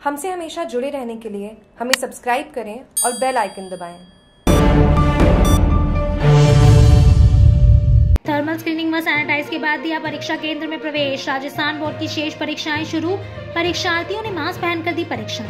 हमसे हमेशा जुड़े रहने के लिए हमें सब्सक्राइब करें और बेल आइकन दबाएँ। थर्मल स्क्रीनिंग व सैनिटाइज के बाद दिया परीक्षा केंद्र में प्रवेश। राजस्थान बोर्ड की शेष परीक्षाएँ शुरू। परीक्षार्थियों ने मास्क पहनकर दी परीक्षा।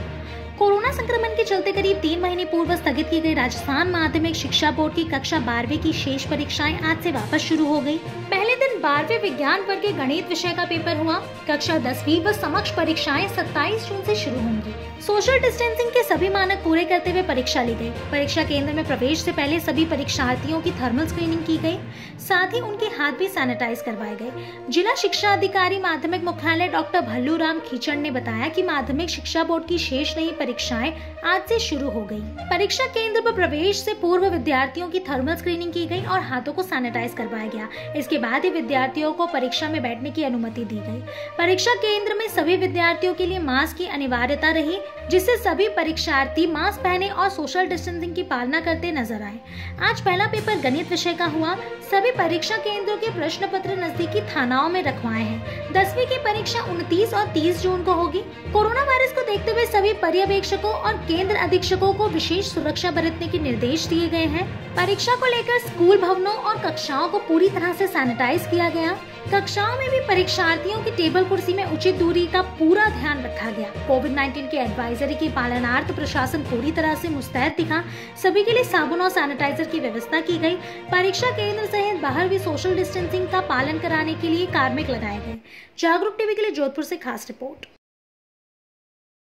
कोरोना संक्रमण के चलते करीब तीन महीने पूर्व स्थगित की गई राजस्थान माध्यमिक शिक्षा बोर्ड की कक्षा बारहवीं की शेष परीक्षाएँ आज से वापस शुरू हो गई। पहले बारहवें विज्ञान वर्ग के गणित विषय का पेपर हुआ। कक्षा दसवीं व समक्ष परीक्षाएँ 27 जून से शुरू होंगी। सोशल डिस्टेंसिंग के सभी मानक पूरे करते हुए परीक्षा ली गई। परीक्षा केंद्र में प्रवेश से पहले सभी परीक्षार्थियों की थर्मल स्क्रीनिंग की गई। साथ ही उनके हाथ भी सैनिटाइज करवाए गए। जिला शिक्षा अधिकारी माध्यमिक मुख्यालय डॉक्टर भल्लू राम खीचड़ ने बताया कि माध्यमिक शिक्षा बोर्ड की शेष नई परीक्षाएँ आज से शुरू हो गई। परीक्षा केंद्र पर प्रवेश से पूर्व विद्यार्थियों की थर्मल स्क्रीनिंग की गई और हाथों को सैनिटाइज करवाया गया। इसके बाद ही विद्यार्थियों को परीक्षा में बैठने की अनुमति दी गई। परीक्षा केंद्र में सभी विद्यार्थियों के लिए मास्क की अनिवार्यता रही, जिससे सभी परीक्षार्थी मास्क पहने और सोशल डिस्टेंसिंग की पालना करते नज़र आए। आज पहला पेपर गणित विषय का हुआ। सभी परीक्षा केंद्रों के प्रश्न पत्र नजदीकी थानाओं में रखवाए हैं। दसवीं की परीक्षा उनतीस और तीस जून को होगी। कोरोना वायरस को देखते हुए सभी पर्यवेक्षकों और केंद्र अधीक्षकों को विशेष सुरक्षा बरतने के निर्देश दिए गए हैं। परीक्षा को लेकर स्कूल भवनों और कक्षाओं को पूरी तरह से सैनिटाइज किया गया। कक्षाओं में भी परीक्षार्थियों की टेबल कुर्सी में उचित दूरी का पूरा ध्यान रखा गया। कोविड 19 के एडवाइजरी के पालनार्थ प्रशासन पूरी तरह से मुस्तैद दिखा। सभी के लिए साबुन और सैनिटाइजर की व्यवस्था की गई। परीक्षा केंद्र सहित बाहर भी सोशल डिस्टेंसिंग का पालन कराने के लिए कार्मिक लगाए गए। जागरूक टीवी के लिए जोधपुर ऐसी खास रिपोर्ट।